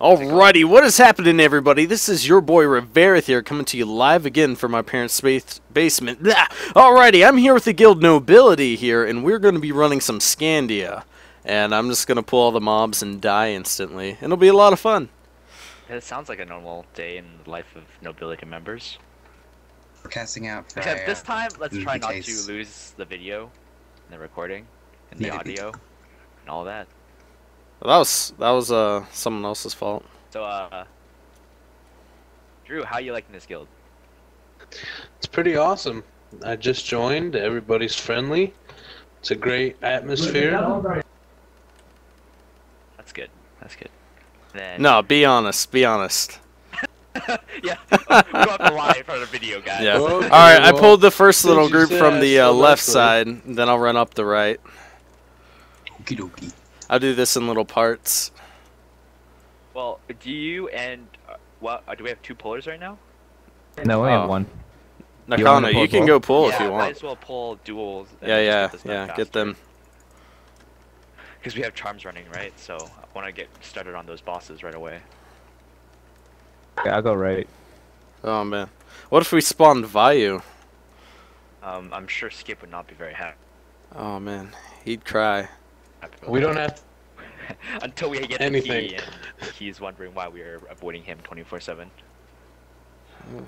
Alrighty, what is happening, everybody? This is your boy Riverith here, coming to you live again from my parents' space basement. Blah! Alrighty, I'm here with the guild nobility here, and we're going to be running some Skandia. And I'm just going to pull all the mobs and die instantly. And it'll be a lot of fun. It sounds like a normal day in the life of nobility members. We're casting out for Except this time, let's try not to lose the video, and the recording, and the audio, and all that. That was that was uh someone else's fault. So, uh, Drew, how you liking this guild? It's pretty awesome. I just joined. Everybody's friendly. It's a great atmosphere. That's good. That's good. Then, No, be honest. Be honest. yeah, we don't have to lie in front of the video, guys. Yeah. Okay, All right, I pulled the first little group from I the uh, left side. Then I'll run up the right. Okie dokie. I'll do this in little parts. Well, do you and uh, what? Uh, do we have two pullers right now? No, we Oh. have one. Nakano, You you, can both? go pull yeah, if you might want. as well pull duels. and Yeah, yeah, get this done yeah. Get them. Because we have charms running, right? So I want to get started on those bosses right away. Okay, I'll go right. Oh man. What if we spawned Vayu? Um, I'm sure Skip would not be very happy. Oh man, he'd cry. Happy about We don't have. until we get anything. the key, and he's wondering why we are avoiding him 24/7.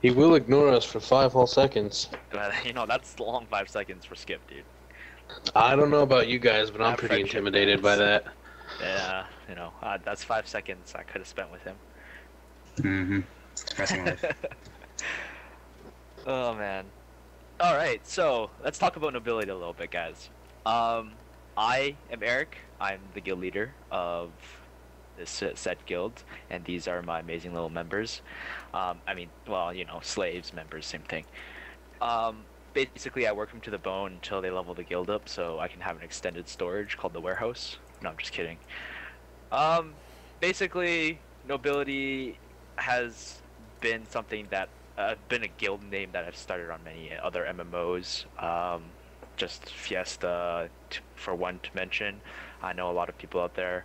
He will ignore us for five whole seconds. You know that's long five seconds for Skip, dude. I don't know about you guys, but I'm Not pretty intimidated by that. Yeah, you know uh, that's five seconds I could have spent with him. Mm-hmm. Depressing life. Oh man. All right, so let's talk about nobility a little bit, guys. Um, I am Eric. I'm the guild leader of this set guild, and these are my amazing little members. Um, I mean, well, you know, slaves, members, same thing. Um, basically, I work them to the bone until they level the guild up, so I can have an extended storage called the warehouse. No, I'm just kidding. Um, basically, nobility has been something that uh, been a guild name that I've started on many other MMOs. Um, just Fiesta, for one to mention. I know a lot of people out there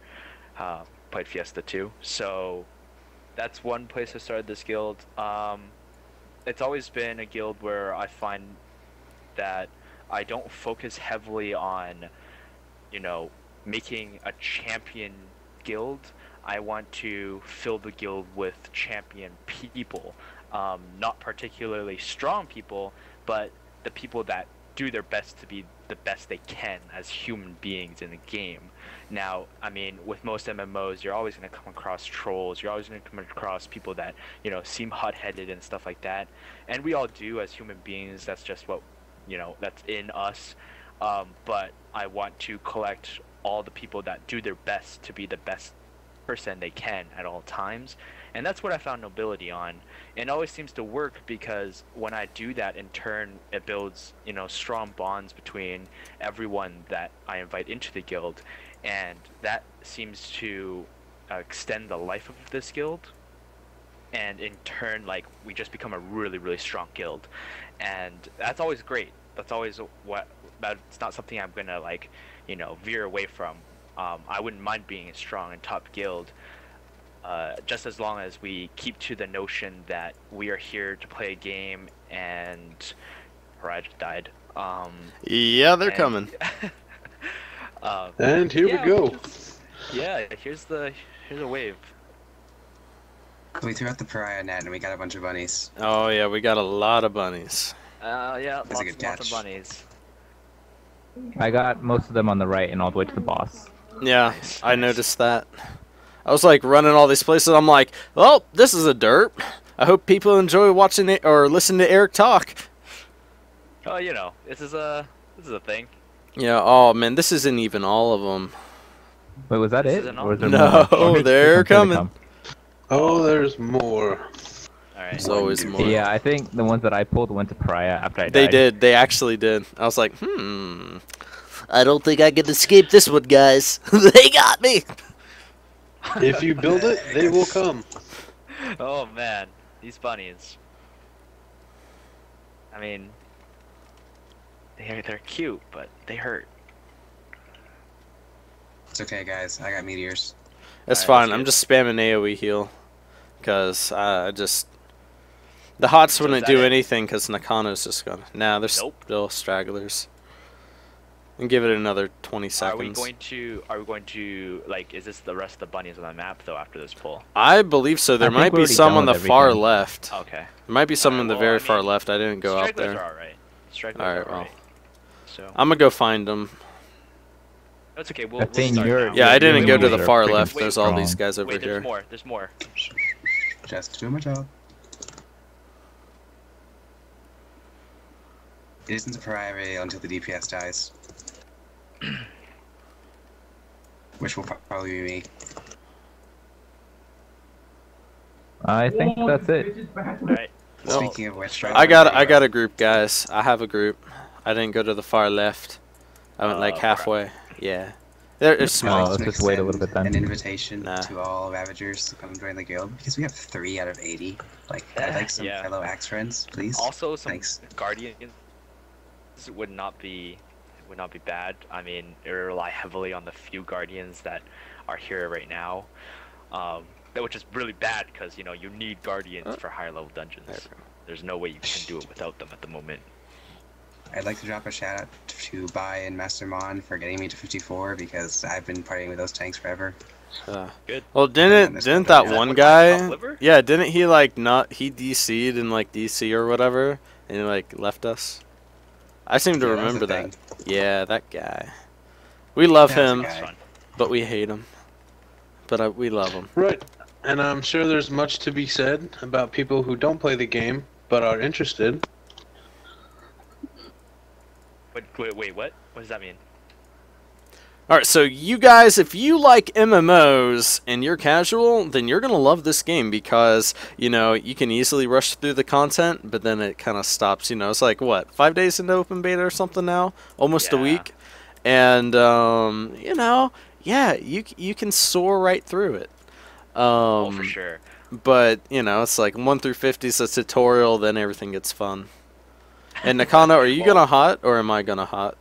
uh, played Fiesta too. So that's one place I started this guild. Um, it's always been a guild where I find that I don't focus heavily on, you know, making a champion guild. I want to fill the guild with champion people um, not particularly strong people, but the people that do their best to be the best they can as human beings in the game. Now, I mean, with most MMOs, you're always going to come across trolls. You're always going to come across people that you know seem hot-headed and stuff like that, and we all do as human beings. That's just what you know. That's in us. Um, but I want to collect all the people that do their best to be the best person they can at all times. And that's what i found nobility on. And it always seems to work because when i do that in turn it builds you know strong bonds between everyone that i invite into the guild. And that seems to uh, extend the life of this guild. And in turn like we just become a really really strong guild. And that's always great. That's always what that's not something i'm gonna like you know veer away from um, i wouldn't mind being a strong and top guild uh, just as long as we keep to the notion that we are here to play a game and Raj died um, Yeah, they're and- coming. um, And here Yeah, we go. yeah here's the here's a wave we threw out the pariah net and we got a bunch of bunnies. Oh yeah, we got a lot of bunnies. uh, yeah That's a lots, good lots of bunnies I got most of them on the right and all the way to the boss. Yeah, Nice, I nice. noticed that. I was like running all these places. I'm like, well, this is a derp. I hope people enjoy watching it or listening to Eric talk. oh you know this is a this is a thing Yeah. Oh man, this isn't even all of them. Wait, was that This it? isn't Or there No, more? They're coming. come? Oh, there's more. all right There's always more. Yeah, I think the ones that I pulled went to Pariah after I They died. did. They actually did. I was like, hmm. I don't think I can escape this one, guys. they got me. If you build it, they will come. oh man these bunnies I mean they're, they're cute but they hurt It's okay, guys. I got meteors. It's Alright, fine. let's I'm just spamming AoE heal. Because uh, I just. The Hots So wouldn't do it? anything because Nakano's just gonna. Nah, there's Nope. still stragglers. And give it another 20 seconds. Are we seconds. going to? Are we going to like? Is this the rest of the bunnies on the map though? After this pull. I believe so. There I might be some on the with far everything. left. Okay. There might be some Alright, on the well, very I far left. I didn't go out Stragglers there. are alright. Stragglers Alright, are well. alright. So I'm gonna go find them. that's okay. We'll, I we'll start you're- now. Yeah, I didn't wait, go wait, to the far left. There's all these guys over Wait, here. there's more. There's more. Just doing my job. It isn't a priority until the DPS dies. Which will pro- probably be me. I think that's it. Alright. No. Speaking of which, I got I got a group, guys. I have a group. I didn't go to the far left. I went Oh, like crap. halfway. Yeah. There is No, small. let's just wait a little bit then. An invitation Nah. to all Ravagers to come join the guild because we have three out of eighty. Like, I'd like some Yeah. fellow axe friends, please. Also, some Thanks. guardians would not be would not be bad. I mean, they rely heavily on the few guardians that are here right now, um, which is really bad because you know you need guardians Uh, for higher level dungeons. there. There's no way you can do it without them at the moment. I'd like to drop a shout out to Bai and Master Mon for getting me to 54 because I've been partying with those tanks forever. Uh, Good. well, didn't didn't one. that Is that one what guy? Yeah, didn't he like not he DC'd in like DC or whatever, and he like left us? I seem to Yeah, remember that. thing. Yeah, that guy. We love That's him, guy. That's fun. but we hate him. But uh, we love him. Right. And I'm sure there's much to be said about people who don't play the game but are interested. Wait, wait, wait, what? What does that mean? All right, so you guys, if you like MMOs and you're casual, then you're gonna love this game because you know you can easily rush through the content, but then it kind of stops. You know, it's like what five days into open beta or something now, almost a week, and um, you know, yeah, you you can soar right through it. Um, oh, for sure. But you know, it's like one through fifty is a tutorial, then everything gets fun. And Nakano, are you Well- gonna hot or am I gonna hot?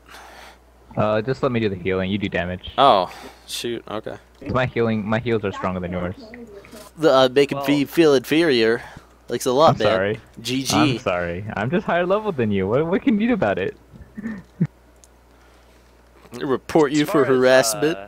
Uh, just let me do the healing. You do damage. Oh, shoot. Okay. My healing, my heals are stronger than yours. The uh, making Well- me feel inferior. Likes a lot, I'm man. sorry. GG. I'm sorry. I'm just higher level than you. What, what can you do about it? Report you for as, harassment. uh,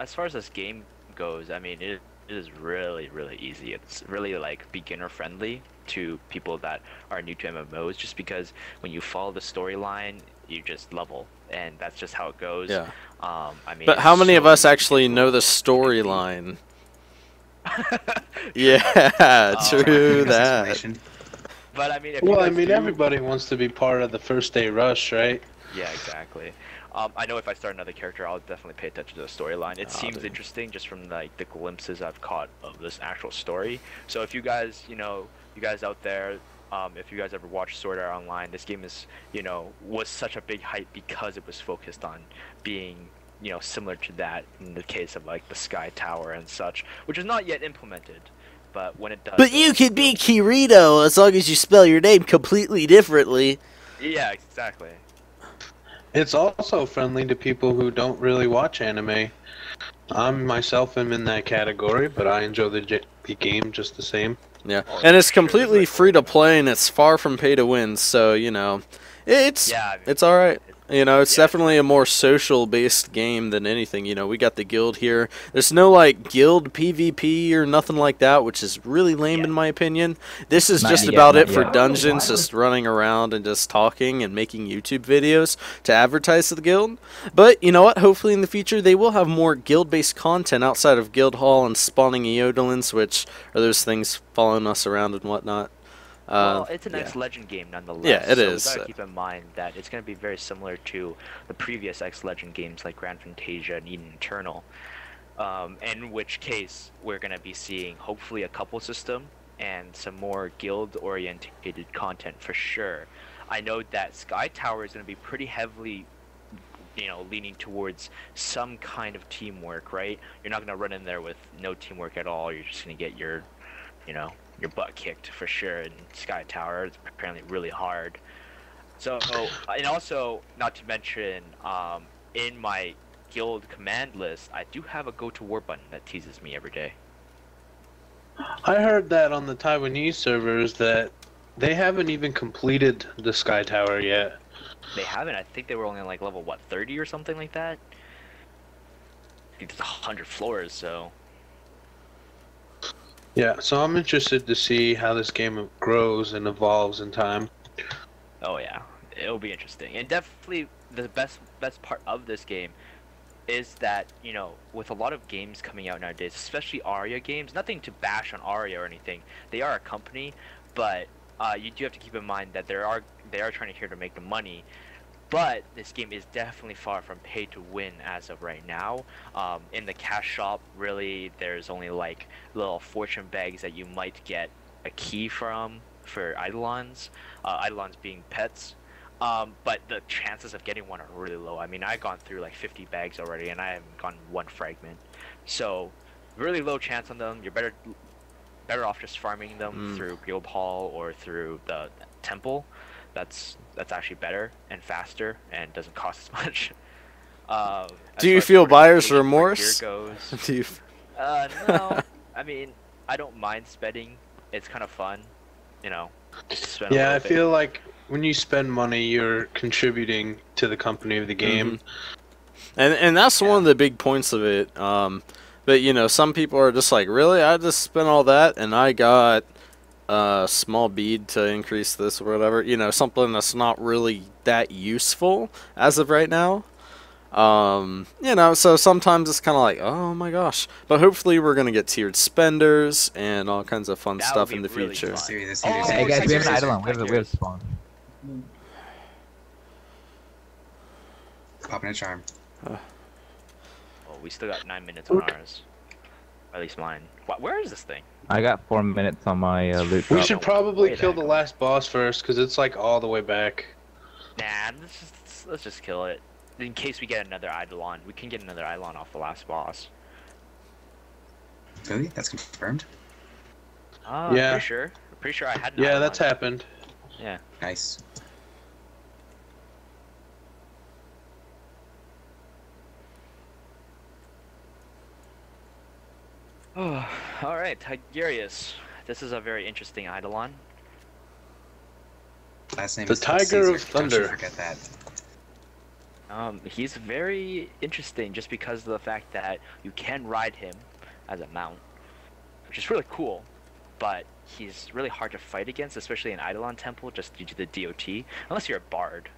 as far as this game goes, I mean, it, it is really, really easy. It's really like beginner friendly to people that are new to MMOs, just because when you follow the storyline, you just level, and that's just how it goes. yeah. Um, I mean. But how many so of us actually know the storyline? Yeah, Oh, true Because that. But I mean, if Well, I mean, do- everybody wants to be part of the first day rush, right? Yeah, exactly. Um, I know if I start another character, I'll definitely pay attention to the storyline. It Ah, seems dude. interesting just from like the glimpses I've caught of this actual story. So if you guys, you know, you guys out there, um, if you guys ever watched Sword Art Online, this game is, you know, was such a big hype because it was focused on being, you know, similar to that in the case of like the Sky Tower and such, which is not yet implemented. But when it does, But you it'll can be feel- Kirito as long as you spell your name completely differently. Yeah, exactly. It's also friendly to people who don't really watch anime. I myself am in that category, but I enjoy the, j- the game just the same. Yeah, and it's completely free to play, and it's far from pay to win. So you know, it's Yeah, I mean, it's all right. You know, it's Yeah. definitely a more social based game than anything. You know, we got the guild here. There's no like guild PvP or nothing like that, which is really lame Yeah. in my opinion. This is Not just yet, about it for dungeons, just running around and just talking and making YouTube videos to advertise to the guild. But you know what? Hopefully in the future they will have more guild based content outside of Guild Hall and spawning Eidolons, which are those things following us around and whatnot. Well, Uh, it's an yeah. X Legend game nonetheless. Yeah, it so is, gotta keep in mind that it's gonna be very similar to the previous X Legend games like Grand Fantasia and Eden Eternal. Um, in which case, we're gonna be seeing hopefully a couple system and some more guild oriented content for sure. I know that Sky Tower is gonna be pretty heavily you know, leaning towards some kind of teamwork, right? You're not gonna run in there with no teamwork at all. You're just gonna get your, you know, your butt kicked for sure. in Sky Tower, it's apparently really hard. So, and also, not to mention, um, in my guild command list, I do have a go to war button that teases me every day. I heard that on the Taiwanese servers that they haven't even completed the Sky Tower yet. They haven't. I think they were only like level what 30 or something like that. It's 100 floors, so Yeah, so I'm interested to see how this game grows and evolves in time. Oh yeah, it'll be interesting, and definitely the best best part of this game is that you know with a lot of games coming out nowadays, especially Aeria games. Nothing to bash on Aeria or anything. They are a company, but uh, you do have to keep in mind that there are they are trying to here to make the money. But this game is definitely far from pay to win as of right now. Um, in the cash shop, really, there's only like little fortune bags that you might get a key from for Eidolons, uh, Eidolons being pets. Um, but the chances of getting one are really low. I mean, I've gone through like 50 bags already, and I haven't gotten one fragment. So, really low chance on them. You're better better off just farming them Mm. through Guild Hall or through the temple. That's that's actually better and faster and doesn't cost as much. Uh, as Do you feel buyer's fortification for gear remorse? Goes, Do you, uh, no. I mean, I don't mind spending. It's kind of fun, you know. spend Yeah, I bit. feel like when you spend money, you're contributing to the company of the game. and and that's one of the big points of it. Um, but you know, some people are just like, really, I just spent all that and I got a small bead to increase this or whatever. You know, something that's not really that useful as of right now. Um, you know, so sometimes it's kind of like, oh my gosh. But hopefully, we're gonna get tiered spenders and all kinds of fun That stuff in the really future. fun. Serious, Oh, Hey guys, we have an serious, Eidolon. We have, a- we have a spawn. Popping a charm. Well, we still got nine minutes on ours. Or at least mine. Where is this thing? I got four minutes on my uh, loot We drop. should probably Way kill back. the last boss first, because it's like all the way back. Nah, let's just, let's just kill it. In case we get another Eidolon. We can get another Eidolon off the last boss. Really? That's confirmed? Uh, Yeah. Pretty sure. Pretty sure I had an Yeah, Eidolon. that's happened. Yeah. Nice. Oh, alright, Tigurius. This is a very interesting Eidolon. Last name The is Tiger Caesar. of Don't you Thunder. forget that. Um, he's very interesting just because of the fact that you can ride him as a mount, which is really cool, but he's really hard to fight against, especially in Eidolon Temple, just due to the DOT. Unless you're a bard,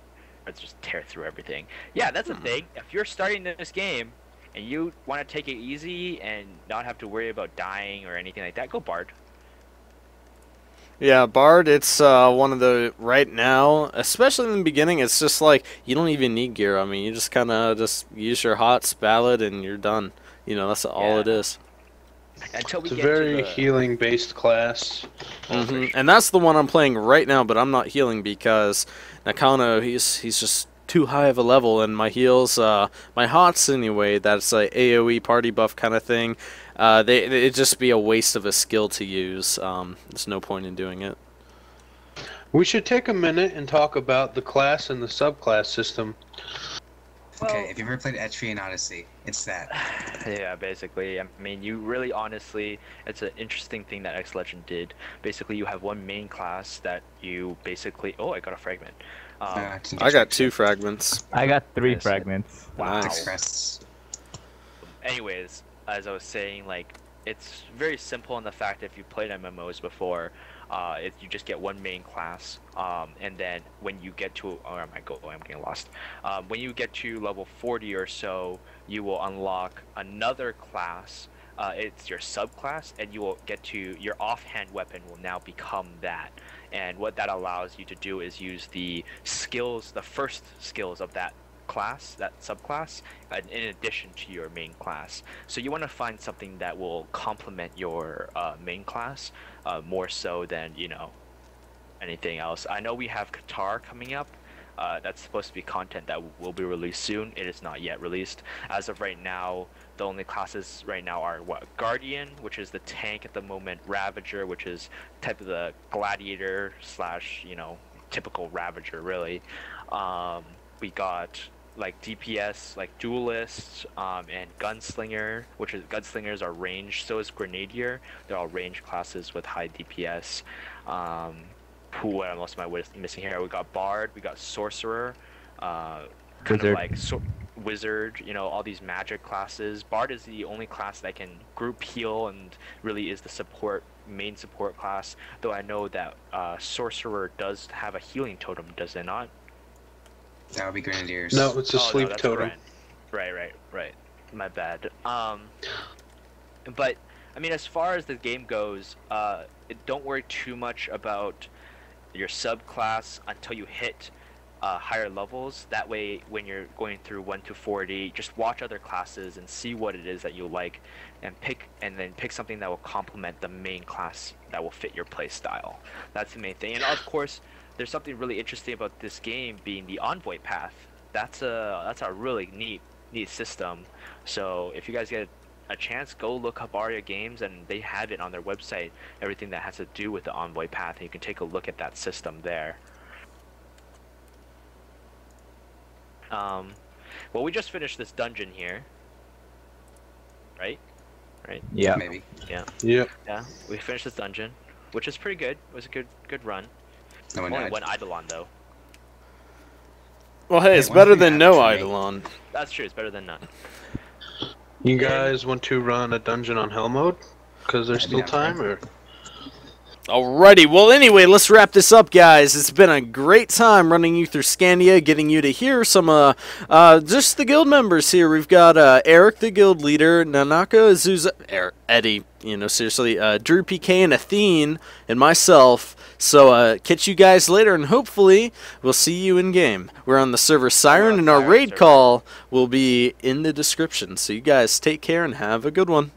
or it's just tear through everything. Yeah, that's the thing. If you're starting this game and you want to take it easy and not have to worry about dying or anything like that, go bard. Yeah, Bard, it's uh, one of the right now, especially in the beginning. It's just like you don't even need gear. I mean, you just kind of just use your hots, ballad, and you're done. You know, that's all Yeah. it is. Until we It's a very the... healing based class. hmm And that's the one I'm playing right now, but I'm not healing because Nakano, he's he's just too high of a level, and my heals, uh, my hots anyway. That's a AOE party buff kind of thing. Uh, they it'd just be a waste of a skill to use. Um, there's no point in doing it. We should take a minute and talk about the class and the subclass system. Okay, if you've ever played Etrian Odyssey, it's that. Yeah, basically. I mean, you really honestly, it's an interesting thing that X Legend did. Basically, you have one main class that you basically. Oh, I got a fragment. Um, Uh, I got two fragments. I got three Yes. fragments. wow. Express. Anyways, as I was saying, like it's very simple in the fact that if you played MMOs before, uh, you just get one main class, um, and then when you get to, or am I go? I'm getting lost. Um, when you get to level 40 or so, you will unlock another class. Uh, it's your subclass, and you will get to your offhand weapon will now become that. And what that allows you to do is use the skills, the first skills of that class, that subclass, in addition to your main class. So you want to find something that will complement your uh, main class uh, more so than you know anything else. I know we have Qatar coming up. Uh, that's supposed to be content that will be released soon. It is not yet released. As of right now, the only classes right now are what Guardian, which is the tank at the moment, Ravager, which is type of the gladiator slash you know typical Ravager really. Um, we got like DPS, like Duelist, um, and Gunslinger, which is Gunslingers are ranged. So is Grenadier. They're all range classes with high DPS. Um, who what else am I missing here? We got Bard, we got Sorcerer, uh, kind Wizard. of like so- Wizard. You know, all these magic classes. Bard is the only class that can group heal and really is the support main support class. Though I know that uh, Sorcerer does have a healing totem, does it not? That would be Grenadiers. No, it's a Oh, sleep that's totem. Ren. Right, right, right. My bad. Um, but I mean, as far as the game goes, uh, don't worry too much about your subclass until you hit uh, higher levels. That way, when you're going through one to forty, just watch other classes and see what it is that you like, and pick and then pick something that will complement the main class that will fit your play style. That's the main thing. And of course, there's something really interesting about this game being the envoy path. That's a that's a really neat neat system. So if you guys get a chance, go look up Aeria Games, and they have it on their website. Everything that has to do with the envoy path, and you can take a look at that system there. Um, well, we just finished this dungeon here, right? Right. Yeah. Maybe. Yep. Yeah, we finished this dungeon, which is pretty good. It was a good good run. No one Only died. one Eidolon though. Well, hey, Hey, it's one better than no happened to me- Eidolon. That's true. It's better than none. You guys want to run a dungeon on hell mode? Because there's That'd still time, or Alrighty, well, anyway, let's wrap this up, guys. It's been a great time running you through Skandia, getting you to hear some, uh, uh, just the guild members here. We've got, uh, Eric, the guild leader, Nanaka, Azusa, er, Eddie, you know, seriously, uh, Drew PK, and Athene, and myself. So, uh, catch you guys later, and hopefully, we'll see you in game. We're on the server Siren, and our Raidcall will be in the description. So, you guys take care and have a good one.